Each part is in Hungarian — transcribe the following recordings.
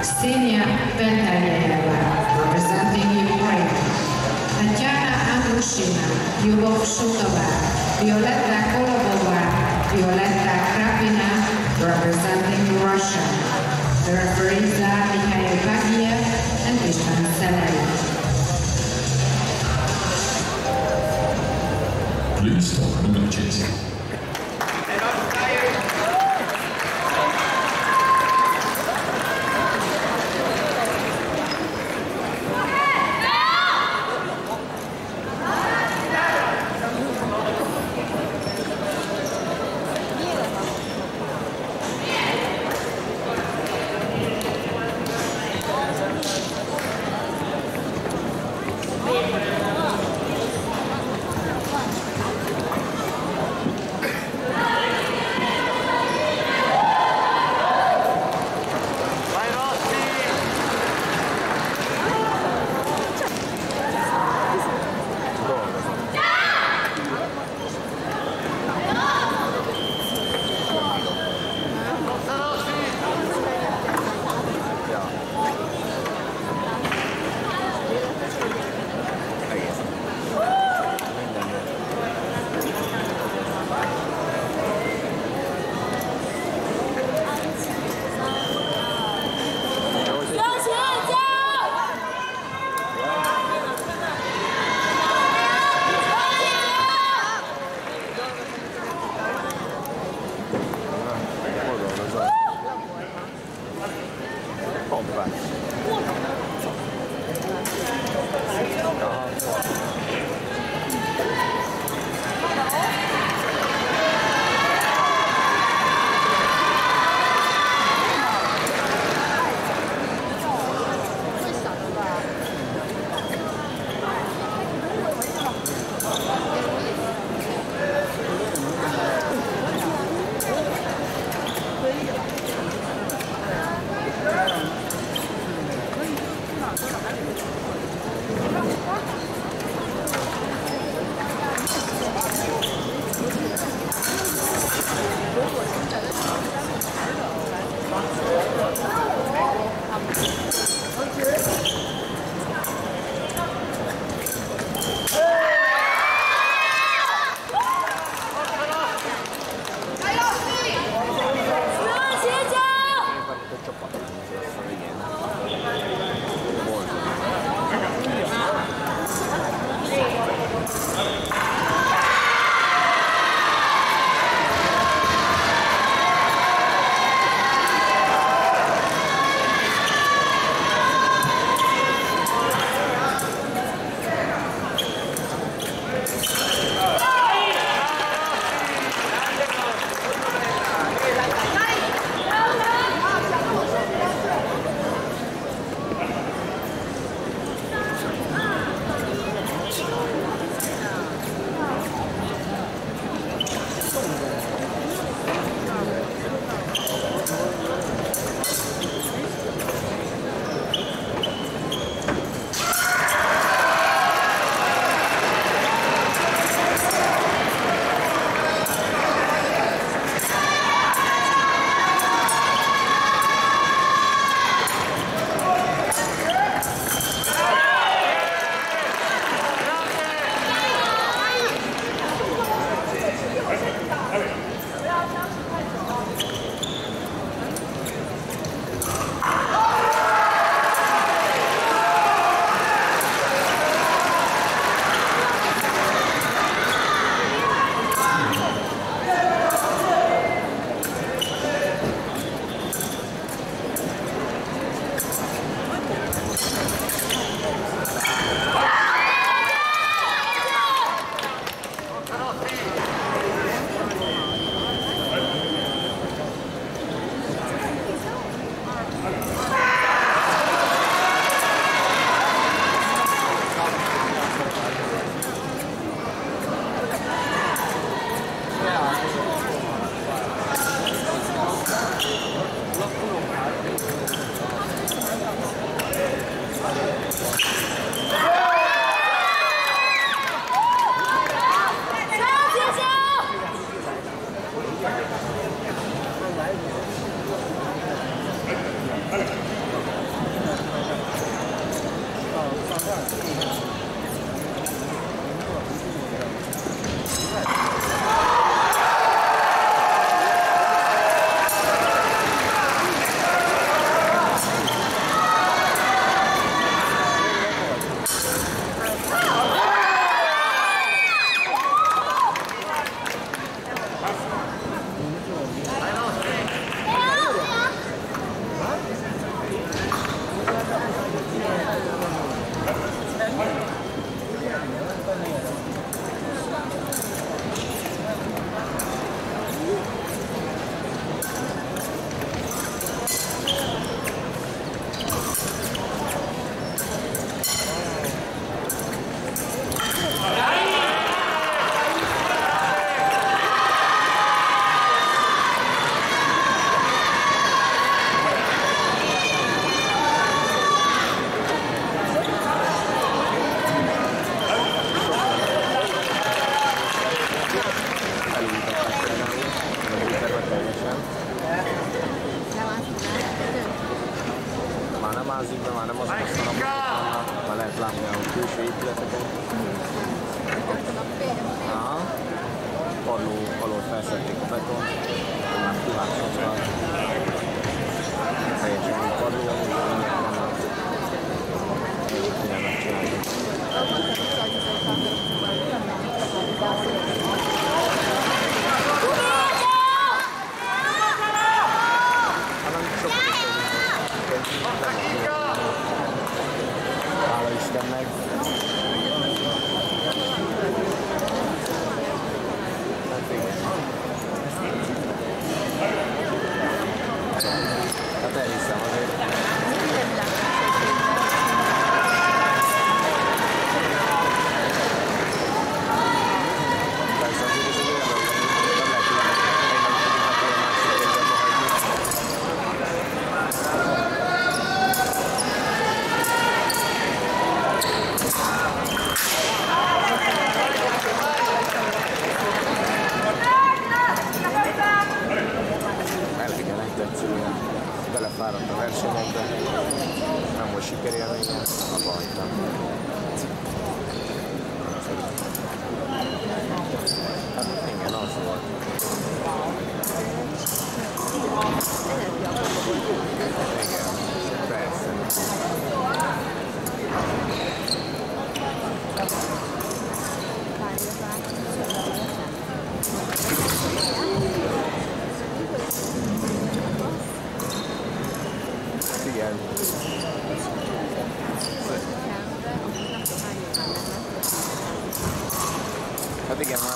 Ksenia Pentaleva, representing Ukraine. Tatiana Andrushina, Lyubov Shukova, Violetta Kolobova, Violetta Krapina, representing Russia. The referees are Mikhail Bagiev and Ishvan Selay.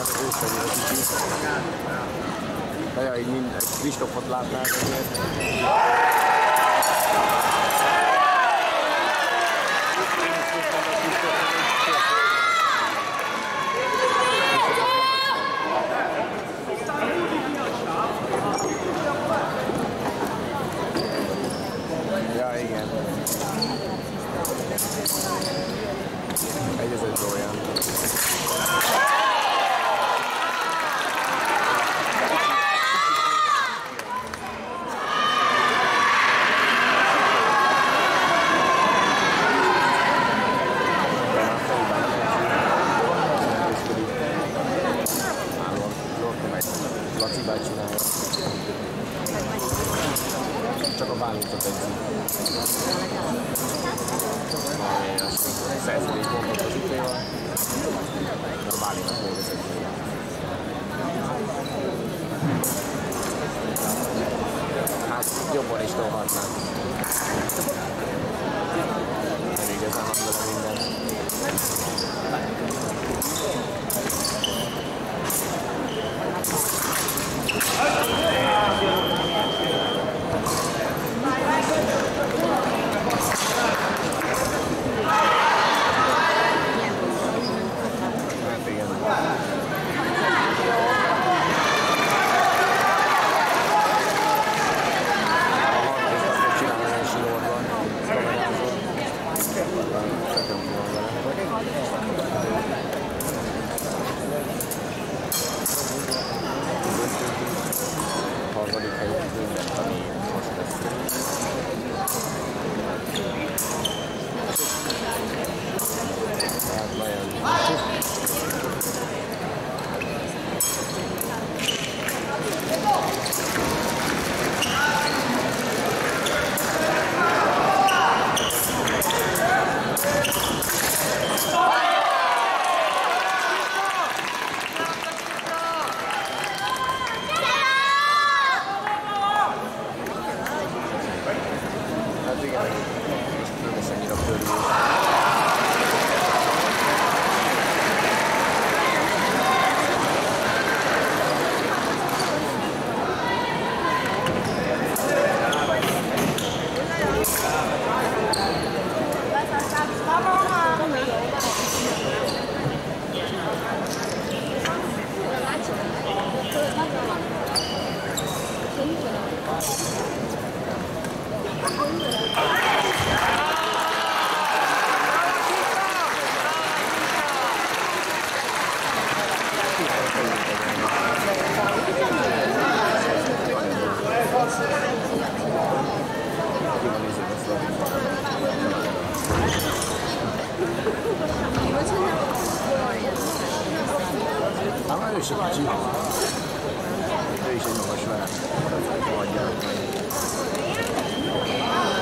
ezeket az ősfegyvereket is. Na ja, így mind, Kristofot látnák azért. Ja, igen. Egy az egy olyan. 这什么经常？这些身那么帅，我的头。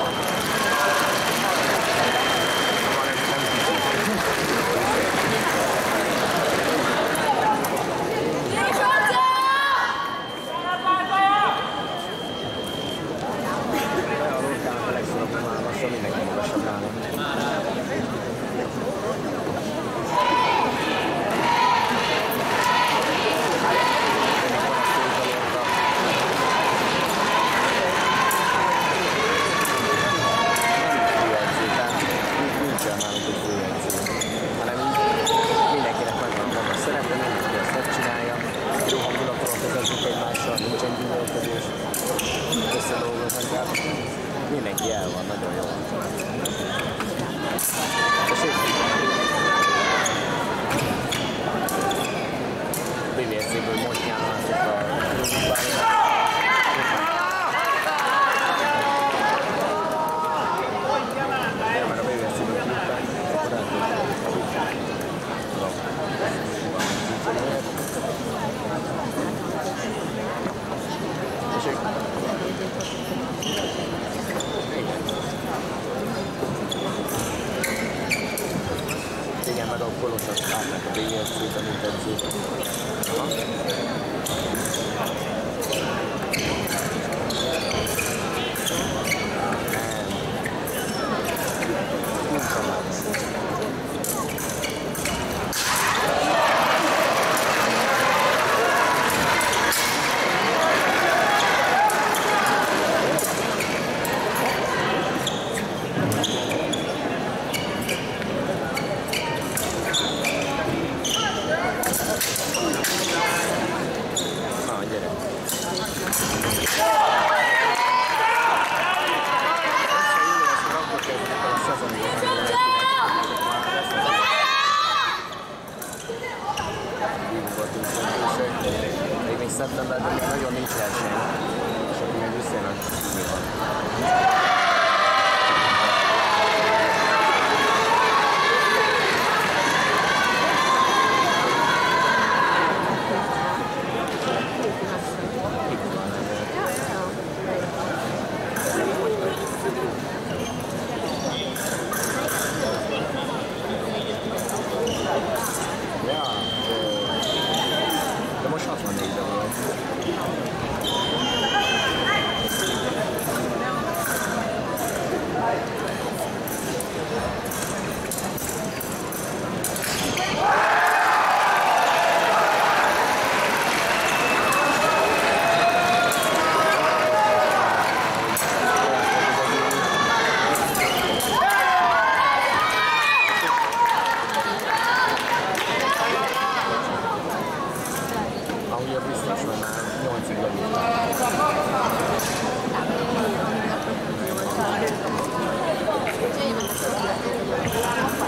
ugye biztos, hogy már 8 évvel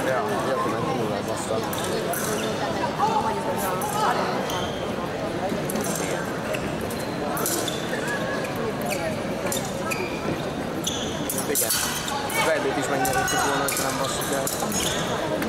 Ja, jöttem egy nullát aztán. Igen. Az is megnyerhettük volna, hogy nem basszuk el.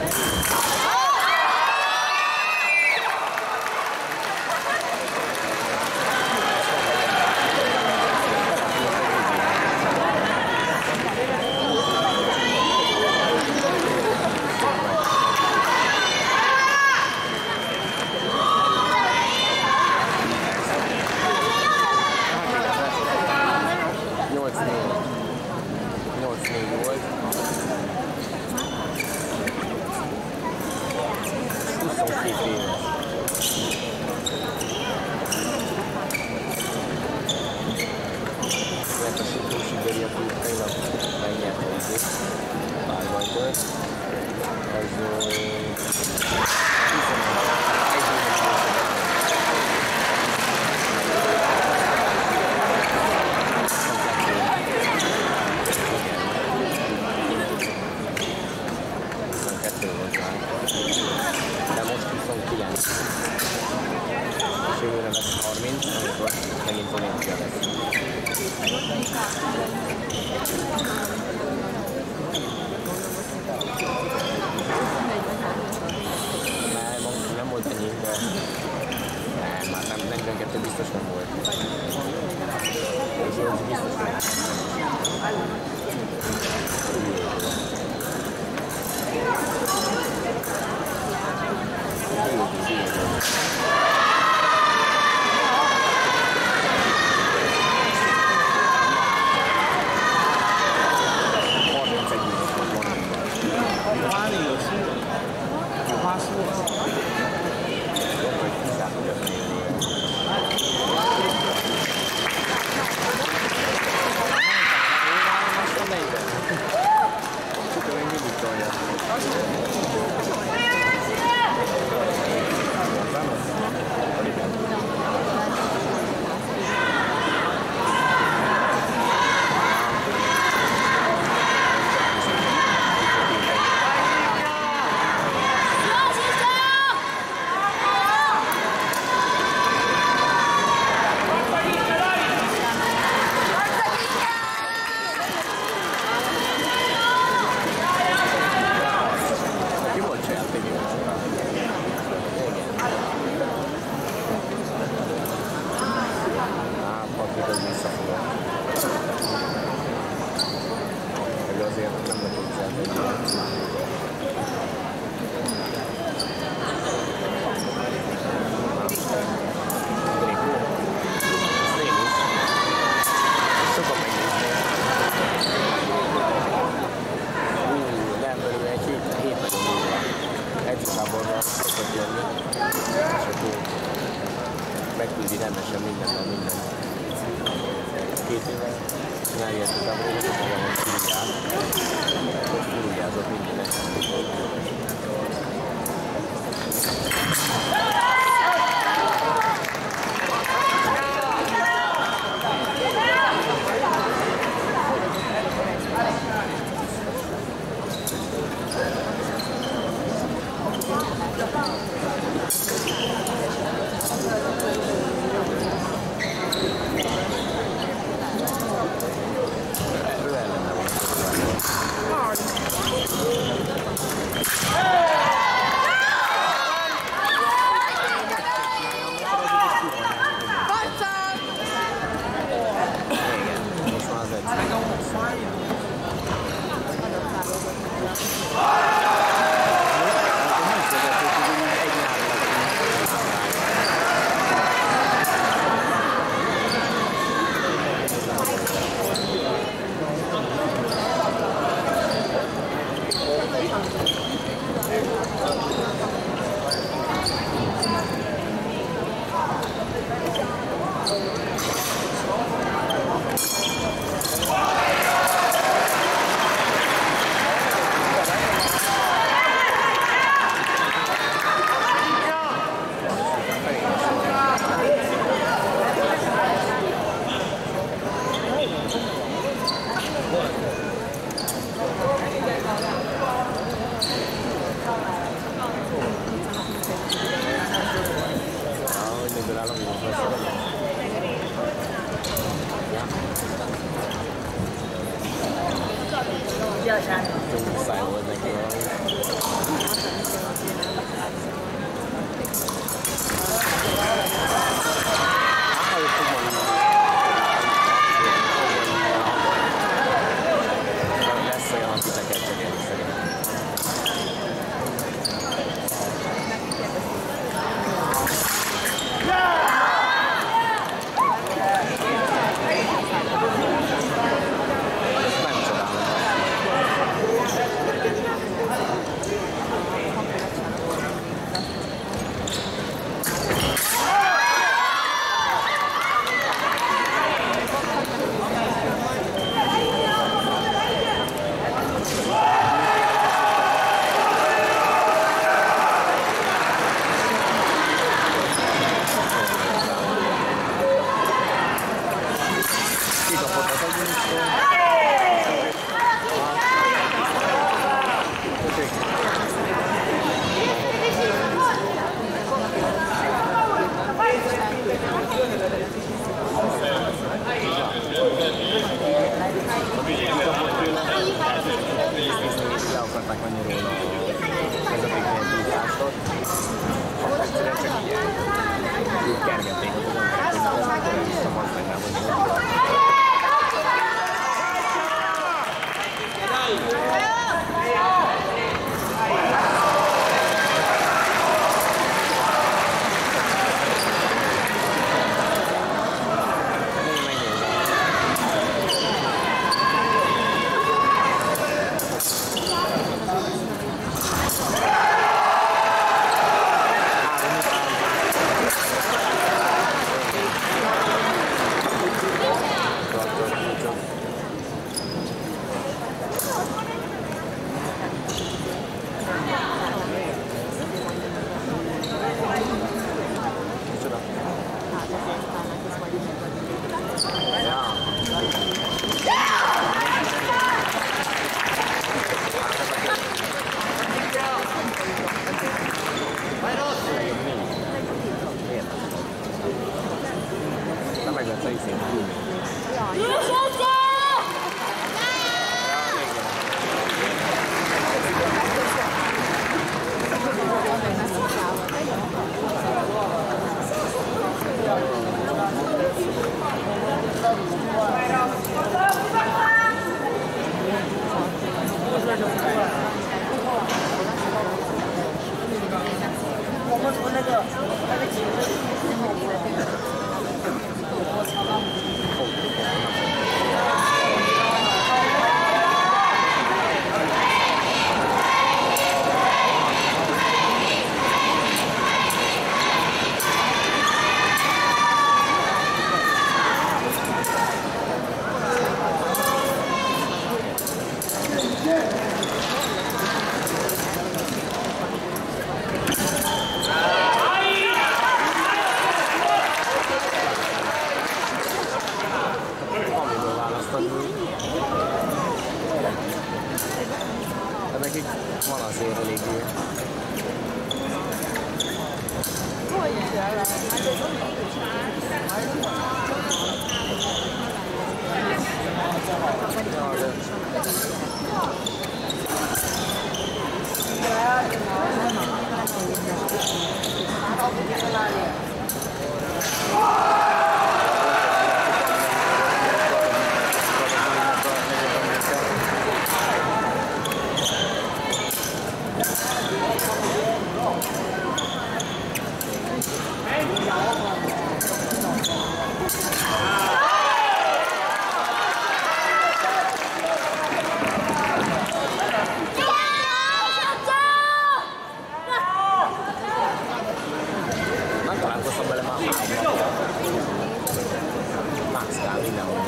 嗯。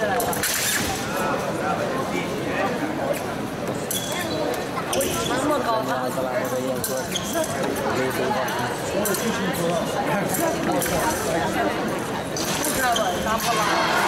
好的好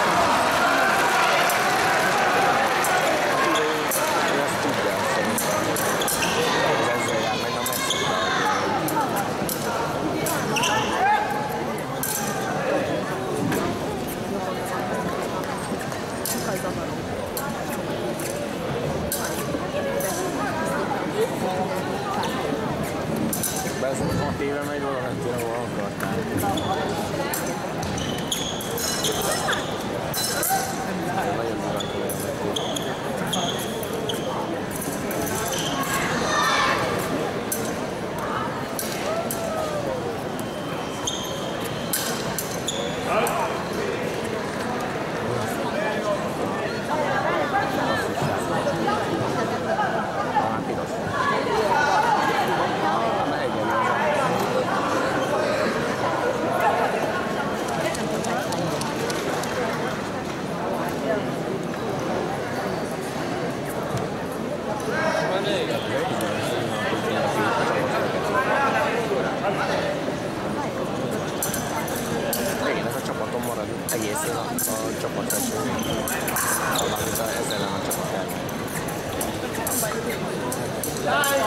下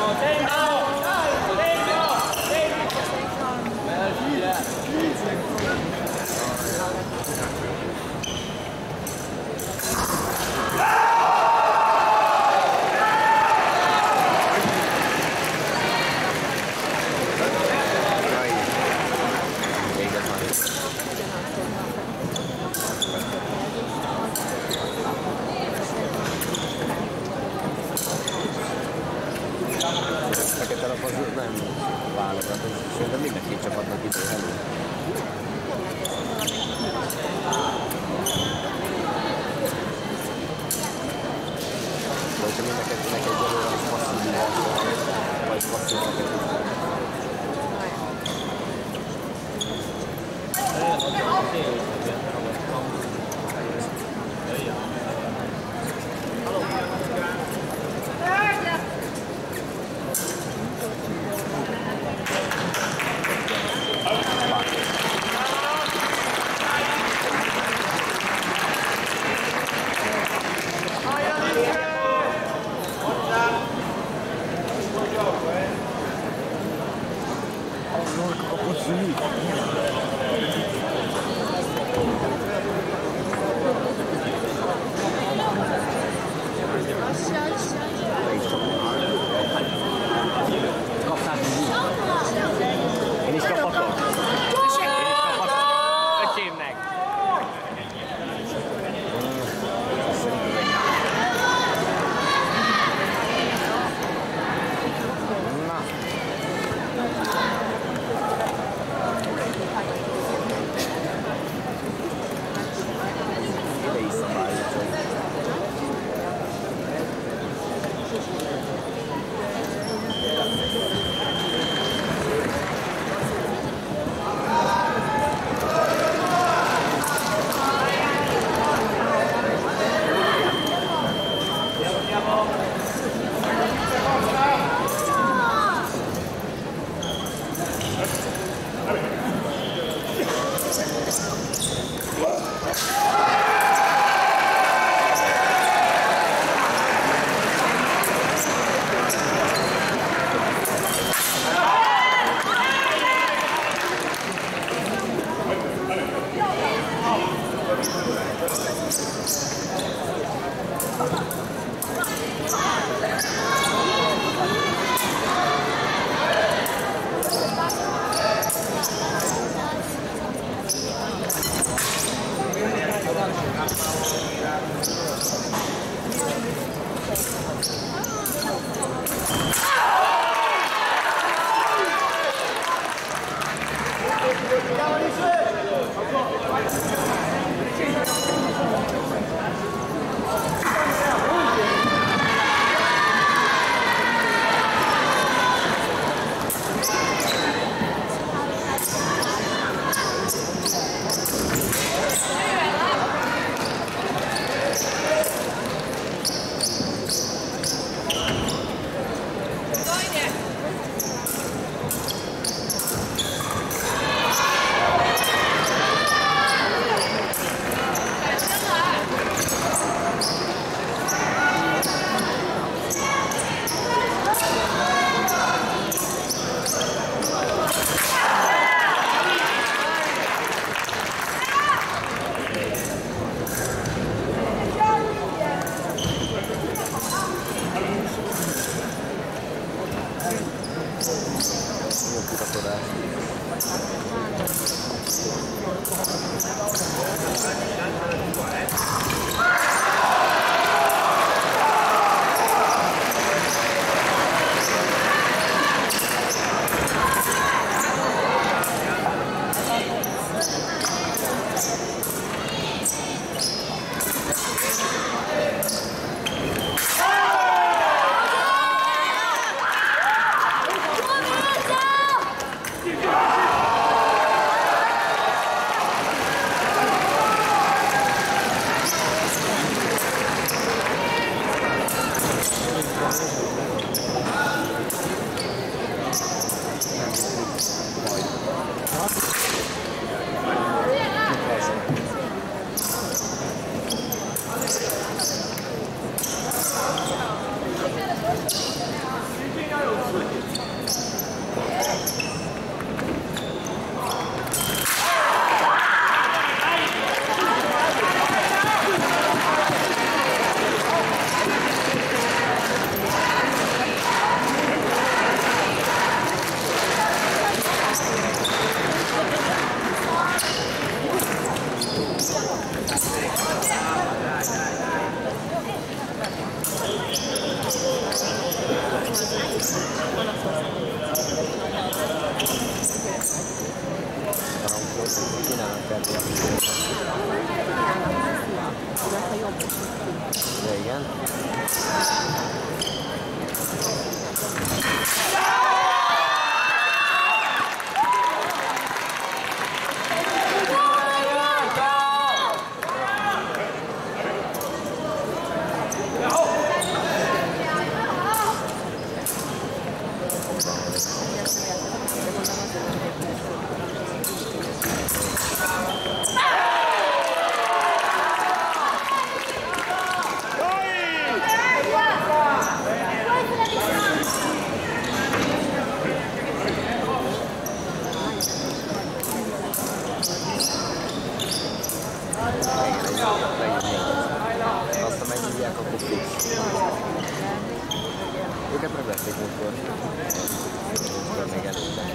Őket megvették múltkor. Múltkor még előtte.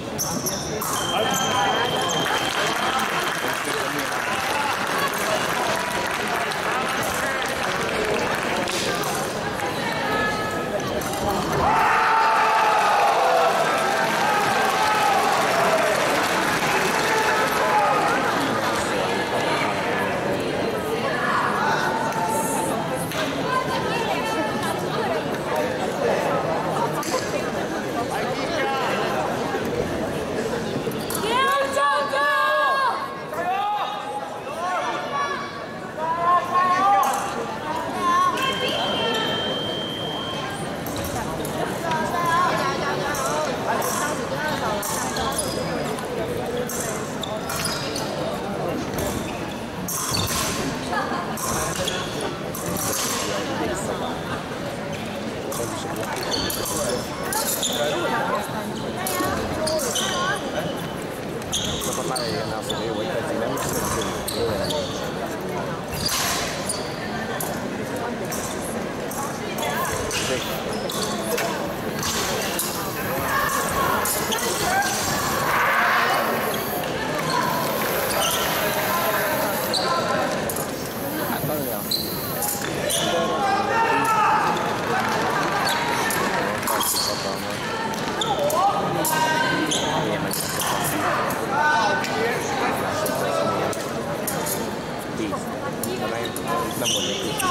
la molécula.